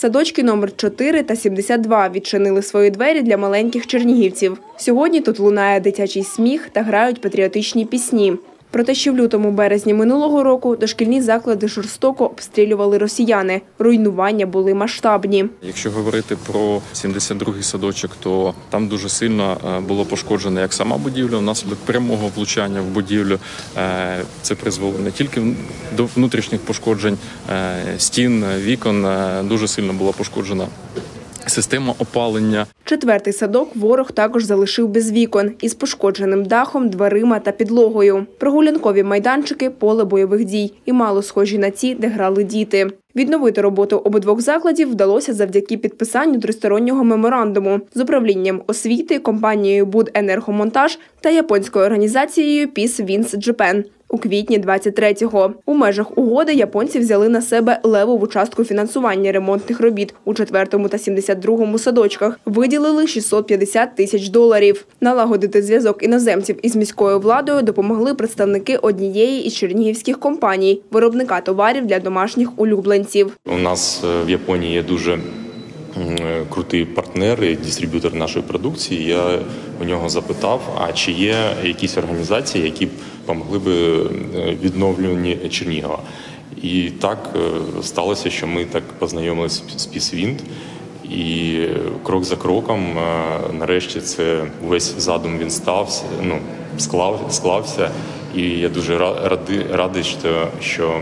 Садочки номер 4 та 72 відчинили свої двері для маленьких чернігівців. Сьогодні тут лунає дитячий сміх та грають патріотичні пісні. Про те, що в лютому березні минулого року дошкільні заклади жорстоко обстрілювали росіяни. Руйнування були масштабні. Якщо говорити про 72-й садочок, то там дуже сильно е, було пошкоджено як сама будівля, внаслідок прямого влучання в будівлю. Е, Це призвело не тільки до внутрішніх пошкоджень е, стін, вікон. Дуже сильно була пошкоджена система опалення. Четвертий садок ворог також залишив без вікон із пошкодженим дахом, дверима та підлогою. Прогулянкові майданчики поле бойових дій і мало схожі на ті, де грали діти. Відновити роботу обидвох закладів вдалося завдяки підписанню тристороннього меморандуму з управлінням освіти, компанією «Буденергомонтаж» та японською організацією «Peace Winds Japan» у квітні 23-го. У межах угоди японці взяли на себе левову частку фінансування ремонтних робіт у 4-му та 72-му садочках. Виділили 650 тисяч доларів. Налагодити зв'язок іноземців із міською владою допомогли представники однієї із чернігівських компаній – виробника товарів для домашніх улюбленців. У нас е, в Японії є дуже е, крутий партнер і дистриб'ютор нашої продукції. Я у нього запитав, а чи є якісь організації, які б помогли би е, відновленні Чернігова. І так е, сталося, що ми так познайомилися з Пісвінт. І крок за кроком, е, нарешті, це весь задум він стався, ну склав, склався. І я дуже радий ради, радий, що, що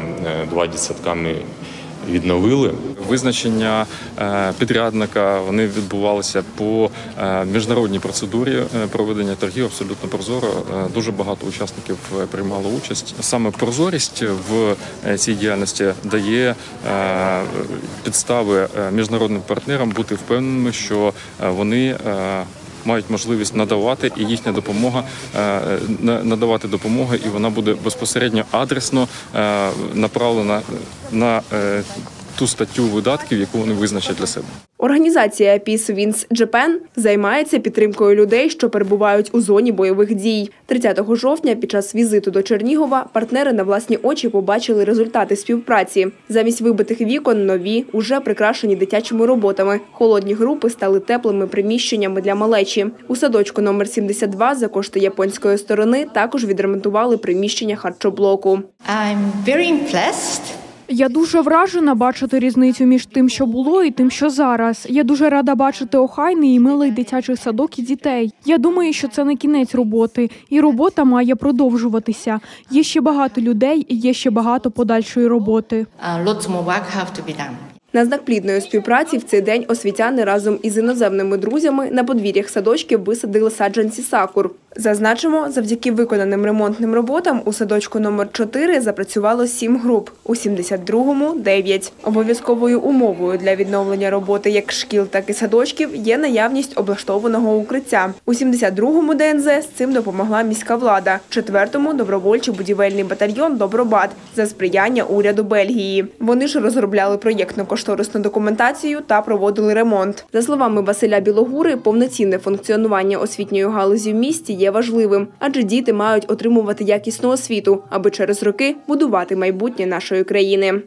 два дитсадка ми відновили. Визначення е, підрядника вони відбувалися по е, міжнародній процедурі е, проведення торгів абсолютно прозоро. Дуже багато учасників приймало участь. Саме прозорість в цій діяльності дає підстави міжнародним партнерам бути впевненими, що вони. Мають можливість надавати і їхня допомога е, надавати допомогу, і вона буде безпосередньо адресно е, направлена на е, ту статтю видатків, яку вони визначать для себе. Організація Peace Winds Japan займається підтримкою людей, що перебувають у зоні бойових дій. 30 жовтня під час візиту до Чернігова партнери на власні очі побачили результати співпраці. Замість вибитих вікон нові, уже прикрашені дитячими роботами. Холодні групи стали теплими приміщеннями для малечі. У садочку номер 72 за кошти японської сторони також відремонтували приміщення харчоблоку. I'm very impressed Я дуже вражена бачити різницю між тим, що було, і тим, що зараз. Я дуже рада бачити охайний і милий дитячий садок і дітей. Я думаю, що це не кінець роботи, і робота має продовжуватися. Є ще багато людей, і є ще багато подальшої роботи. На знак плідної співпраці в цей день освітяни разом із іноземними друзями на подвір'ях садочків висадили саджанці сакур. Зазначимо, завдяки виконаним ремонтним роботам у садочку номер 4 запрацювало 7 груп, у 72-му – 9. Обов'язковою умовою для відновлення роботи як шкіл, так і садочків є наявність облаштованого укриття. У 72-му ДНЗ з цим допомогла міська влада, в 4-му – добровольчий будівельний батальйон «Добробат» за сприяння уряду Бельгії. Вони ж розробляли проєктно-кошторисну документацію та проводили ремонт. За словами Василя Білогури, повноцінне функціонування освітньої галузі в місті є важливим, адже діти мають отримувати якісну освіту, аби через роки будувати майбутнє нашої країни.